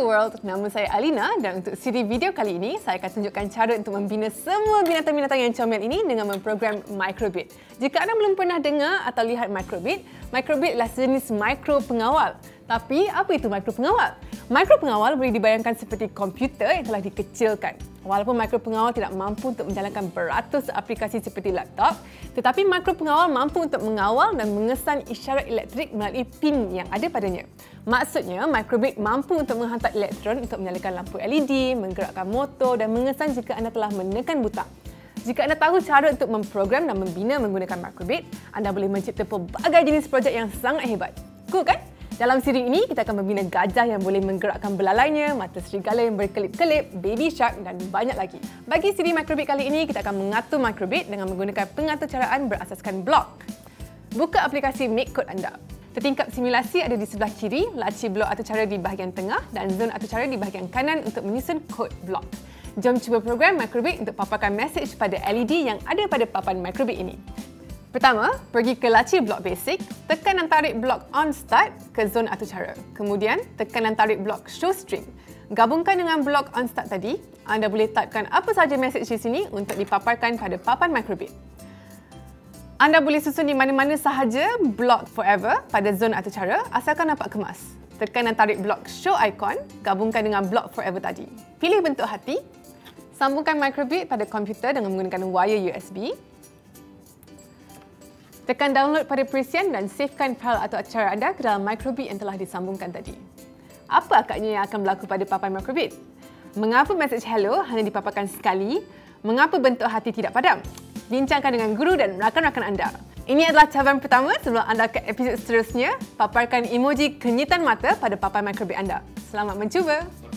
World, nama saya Alina dan untuk siri video kali ini saya akan tunjukkan cara untuk membina semua binatang-binatang yang comel ini dengan memprogram microbit. Jika anda belum pernah dengar atau lihat microbit, microbit adalah jenis mikro pengawal. Tapi apa itu mikro pengawal? Mikro pengawal boleh dibayangkan seperti komputer yang telah dikecilkan. Walaupun mikro pengawal tidak mampu untuk menjalankan beratus aplikasi seperti laptop, tetapi mikro pengawal mampu untuk mengawal dan mengesan isyarat elektrik melalui pin yang ada padanya. Maksudnya, microbit mampu untuk menghantar elektron untuk menyalakan lampu LED, menggerakkan motor dan mengesan jika anda telah menekan butang. Jika anda tahu cara untuk memprogram dan membina menggunakan microbit, anda boleh mencipta pelbagai jenis projek yang sangat hebat. Cool kan? Dalam siri ini, kita akan membina gajah yang boleh menggerakkan belalainya, mata serigala yang berkelip-kelip, baby shark dan banyak lagi. Bagi siri microbit kali ini, kita akan mengatur microbit dengan menggunakan pengatur caraan berasaskan blok. Buka aplikasi MakeCode anda. Tertingkap simulasi ada di sebelah kiri, laci blok atur cara di bahagian tengah dan zon atur cara di bahagian kanan untuk menyusun kod blok. Jom cuba program microbit untuk paparkan mesej pada LED yang ada pada papan microbit ini. Pertama, pergi ke laci blok basic, tekan dan tarik blok on start ke zon atur cara. Kemudian, tekan dan tarik blok show string. Gabungkan dengan blok on start tadi, anda boleh typekan apa sahaja mesej di sini untuk dipaparkan pada papan microbit. Anda boleh susun di mana-mana sahaja blok forever pada zon atur cara asalkan nampak kemas. Tekan dan tarik blok show icon, gabungkan dengan blok forever tadi. Pilih bentuk hati, sambungkan microbit pada komputer dengan menggunakan wire USB, Tekan download pada perisian dan savekan file atau acara anda ke dalam microbit yang telah disambungkan tadi. Apa akadnya yang akan berlaku pada papan microbit? Mengapa mesej hello hanya dipaparkan sekali? Mengapa bentuk hati tidak padam? Bincangkan dengan guru dan rakan-rakan anda. Ini adalah cabaran pertama sebelum anda ke episod seterusnya. Paparkan emoji kenyitan mata pada papan microbit anda. Selamat mencuba!